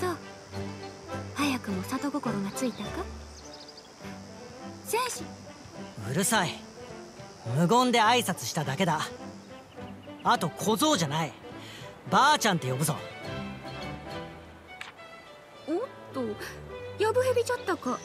小早くも里心がついたか？戦士。うるさい。無言で挨拶しただけだ。あと小僧じゃない。ばあちゃんって呼ぶぞ。おっとやぶへびじゃったか。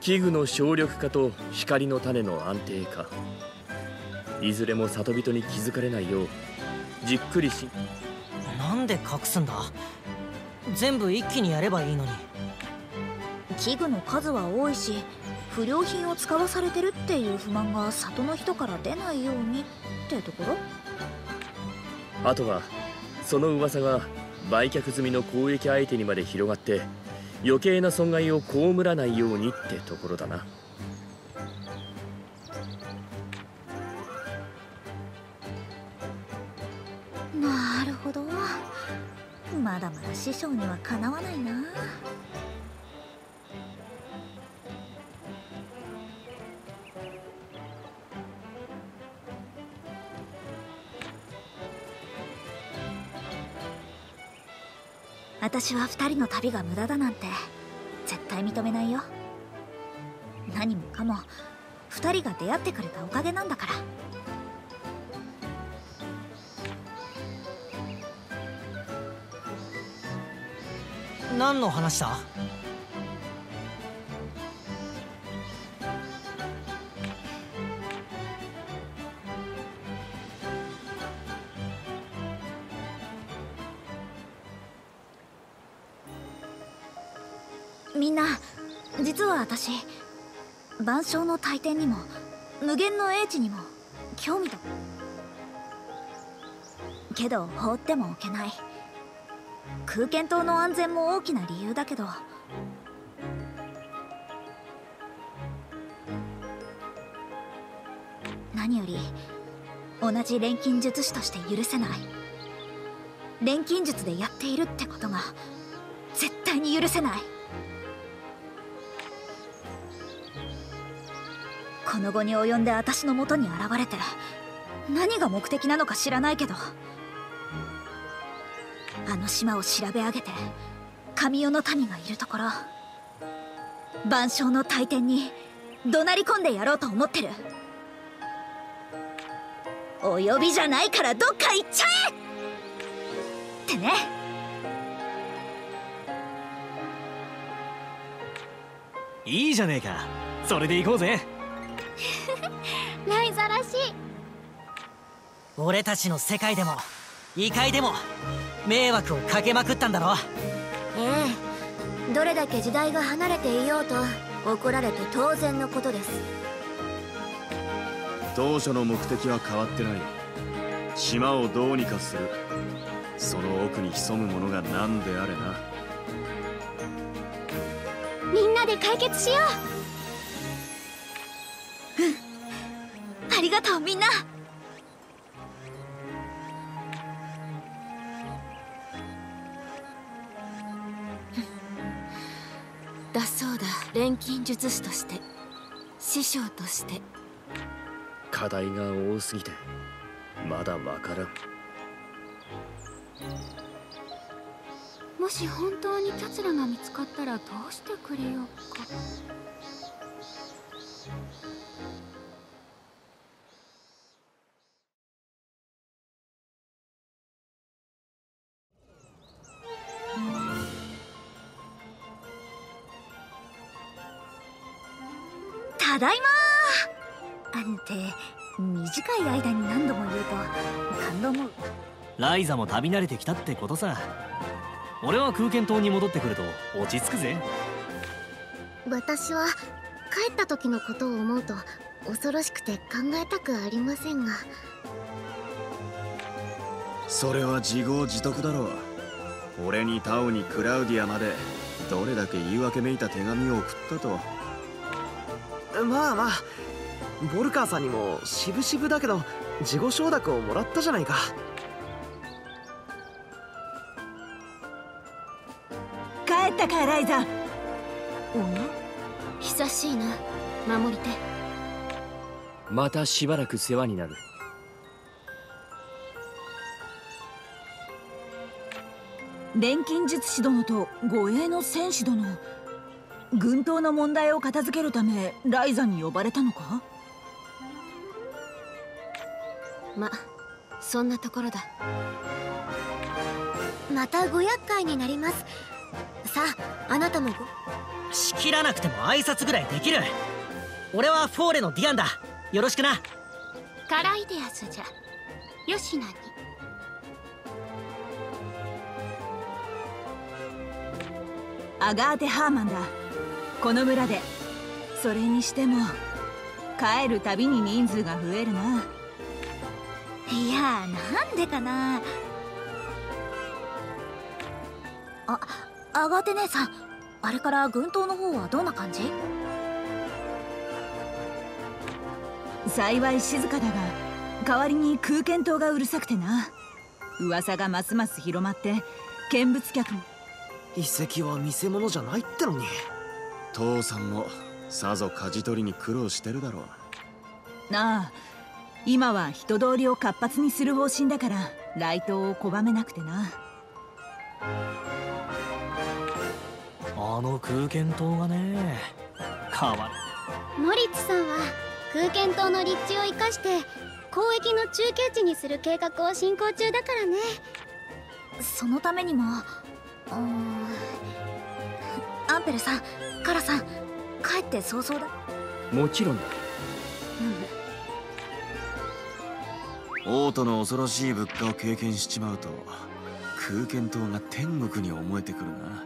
器具の省力化と光の種の安定化いずれも里人に気づかれないようじっくりしなんで隠すんだ？全部一気にやればいいのに。器具の数は多いし不良品を使わされてるっていう不満が里の人から出ないようにってところ？あとはその噂が売却済みの交易相手にまで広がって余計な損害を被らないようにってところだなほど。まだまだ師匠にはかなわないな。私は二人の旅が無駄だなんて絶対認めないよ。何もかも二人が出会ってくれたおかげなんだから。何の話だ？みんな実は私万象の大天にも無限の英知にも興味とけど放ってもおけない。空間島の安全も大きな理由だけど。何より同じ錬金術師として許せない。錬金術でやっているってことが絶対に許せない。この後に及んで私の元に現れて何が目的なのか知らないけど。あの島を調べ上げて神代の民がいるところ万象の大天に怒鳴り込んでやろうと思ってる。お呼びじゃないからどっか行っちゃえ！ってね。いいじゃねえか。それで行こうぜ。ライザらしい。俺たちの世界でも異界でも迷惑をかけまくったんだろええどれだけ時代が離れていようと怒られて当然のことです。当初の目的は変わってない。島をどうにかする。その奥に潜むものが何であれな。みんなで解決しよありがとうみんな錬金術師として師匠として。課題が多すぎてまだわからん。もし本当にキャツラが見つかったらどうしてくれようかだいま。ーあんて短い間に何度も言うと感動も。ライザも旅慣れてきたってことさ。俺は空間島に戻ってくると落ち着くぜ。私は帰った時のことを思うと恐ろしくて考えたくありませんが。それは自業自得だろう。俺にタオにクラウディアまでどれだけ言い訳めいた手紙を送ったとまあまあ。ボルカーさんにも渋々だけど自己承諾をもらったじゃないか。帰ったかライザおや？久しいな。守り手またしばらく世話になる。錬金術師殿と護衛の戦士殿。軍刀の問題を片付けるためライザに呼ばれたのか？まそんなところだ。またご厄介になります。さああなたもご。仕切らなくても挨拶ぐらいできる。俺はフォーレのディアンだ。よろしくな。カライデアスじゃ。よしなに。アガーテ・ハーマンだこの村で。それにしても帰るたびに人数が増えるな。いやなんでかな。あアガーテ姉さんあれから軍刀の方はどんな感じ？幸い静かだが代わりに空見塔がうるさくてな。噂がますます広まって見物客も。遺跡は見せ物じゃないってのに父さんもさぞ舵取りに苦労してるだろう。なあ今は人通りを活発にする方針だから来島を拒めなくてな。あの空間塔がね変わモリッツさんは空間島の立地を生かして交易の中継地にする計画を進行中だからね。そのためにもうーんアンペルさんカラさん帰って早々だ。もちろんだ。王都の恐ろしい物価を経験しちまうと空間島が天国に思えてくるな。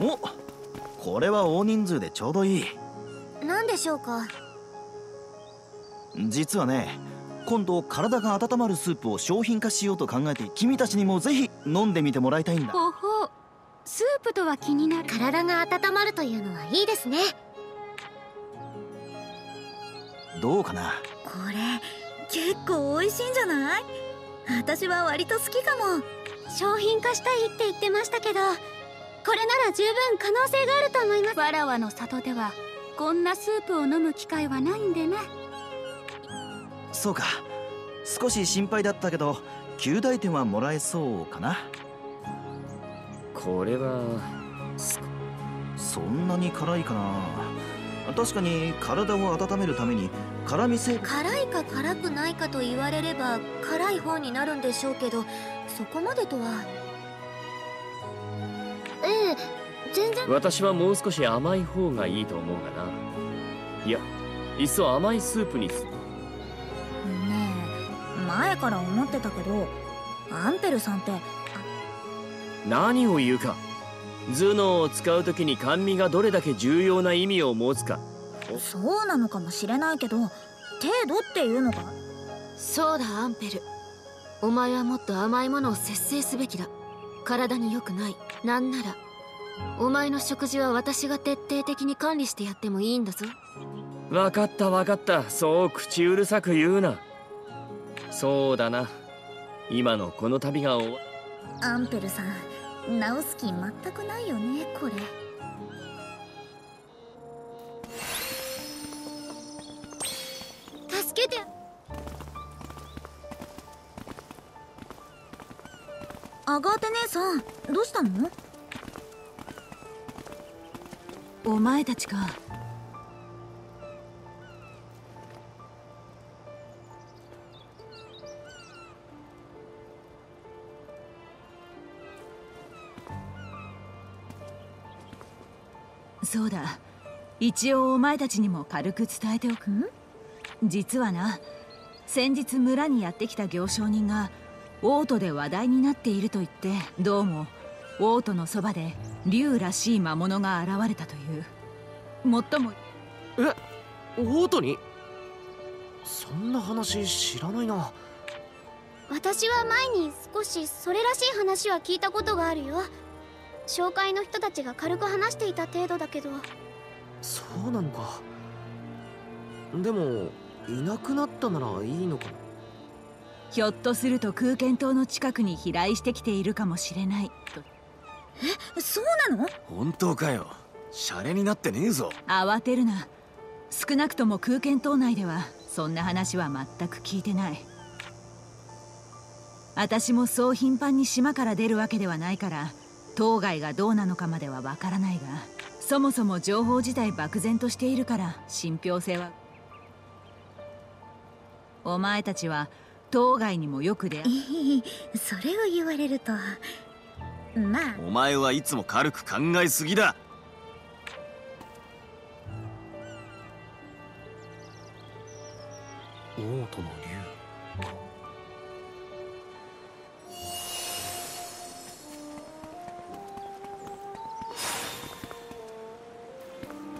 おこれは大人数でちょうどいい。何でしょうか？実はね今度体が温まるスープを商品化しようと考えて君たちにもぜひ飲んでみてもらいたいんだ。ほほう。スープとは気になる体が温まるというのはいいですね。どうかな？これ結構美味しいんじゃない？私は割と好きかも。商品化したいって言ってましたけどこれなら十分可能性があると思います。わらわの里ではこんなスープを飲む機会はないんでなそうか。少し心配だったけど旧大点はもらえそうかな。これはそんなに辛いかな。確かに体を温めるために辛み成分辛いか辛くないかと言われれば辛い方になるんでしょうけどそこまでとは。ええ全然。私はもう少し甘い方がいいと思うがな。いやいっそ甘いスープにすねえ前から思ってたけどアンペルさんって何を言うか。頭脳を使う時に甘味がどれだけ重要な意味を持つか。そうなのかもしれないけど程度っていうのか？そうだアンペル。お前はもっと甘いものを節制すべきだ。体に良くない。なんなら。お前の食事は私が徹底的に管理してやってもいいんだぞ。分かった分かった。そう口うるさく言うなそうだな。今のこの旅が終わアンペルさん直す気全くないよねこれ。助けて。アガーテ姉さん。どうしたの？お前たちかそうだ。一応お前たちにも軽く伝えておく？実はな先日村にやってきた行商人が王都で話題になっていると言ってどうも王都のそばで竜らしい魔物が現れたという。もっともえオートに？そんな話知らないな。私は前に少しそれらしい話は聞いたことがあるよ紹介の人たちが軽く話していた程度だけど。そうなのか。でもいなくなったならいいのかな。ひょっとすると空間島の近くに飛来してきているかもしれない。と。え？そうなの？本当かよ。シャレになってねえぞ。慌てるな。少なくとも空間島内ではそんな話は全く聞いてない。私もそう頻繁に島から出るわけではないから当該がどうなのかまではわからないがそもそも情報自体漠然としているから信憑性は。お前たちは当該にもよく出会いい それを言われるとまあ。お前はいつも軽く考えすぎだ。王都の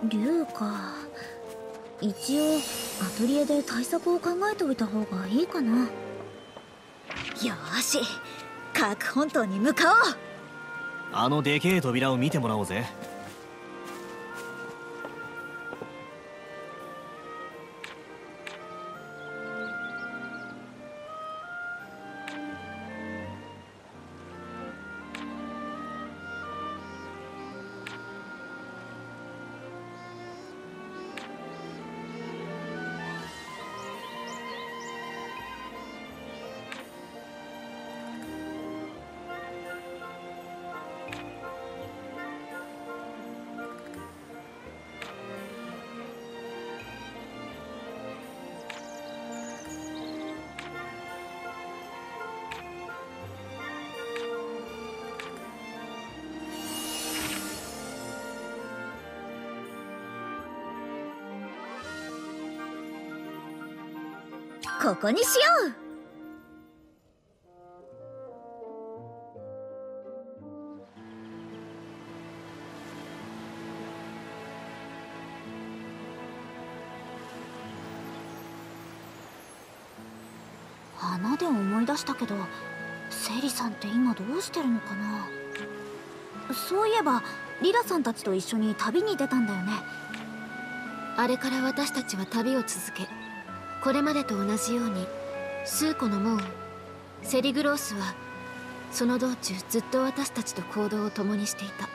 竜か一応アトリエで対策を考えておいた方がいいかな。よし核本島に向かおう。あのでけえ扉を見てもらおうぜ。ここにしよう。花で思い出したけどセリさんって今どうしてるのかな？そういえばリラさんたちと一緒に旅に出たんだよね。あれから私たちは旅を続けこれまでと同じように数個の門セリグロースはその道中ずっと私たちと行動を共にしていた。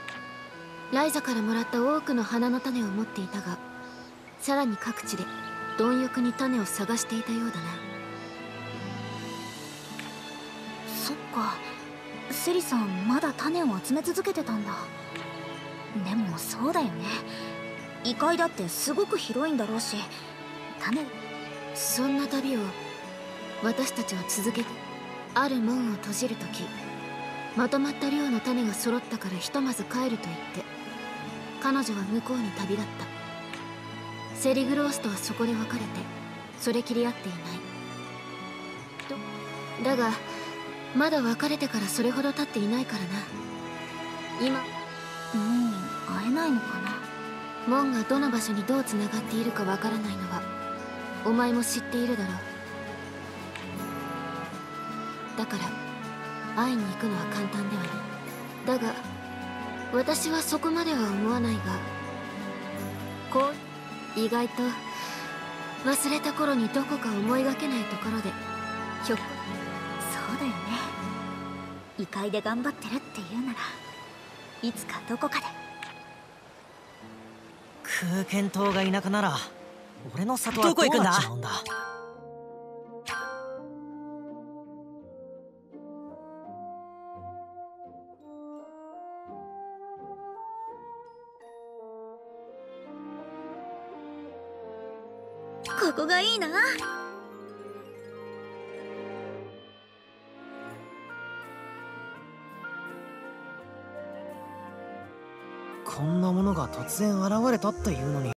ライザからもらった多くの花の種を持っていたがさらに各地で貪欲に種を探していたようだな。そっか。セリさんまだ種を集め続けてたんだ。でもそうだよね。異界だってすごく広いんだろうし種そんな旅を私たちは続けてある門を閉じる時まとまった量の種が揃ったからひとまず帰ると言って彼女は向こうに旅立った。セリグロースとはそこで別れてそれきり会っていない。とだがまだ別れてからそれほど経っていないからな。今もう会えないのかな。門がどの場所にどうつながっているかわからないのはお前も知っているだろう。だから会いに行くのは簡単ではない。だが私はそこまでは思わないがこう意外と忘れた頃にどこか思いがけないところでひょっこそうだよね。異界で頑張ってるっていうならいつかどこかで。空間島が田舎なら俺の里はどこ行くんだ？ここがいいな。こんなものが突然現れたっていうのに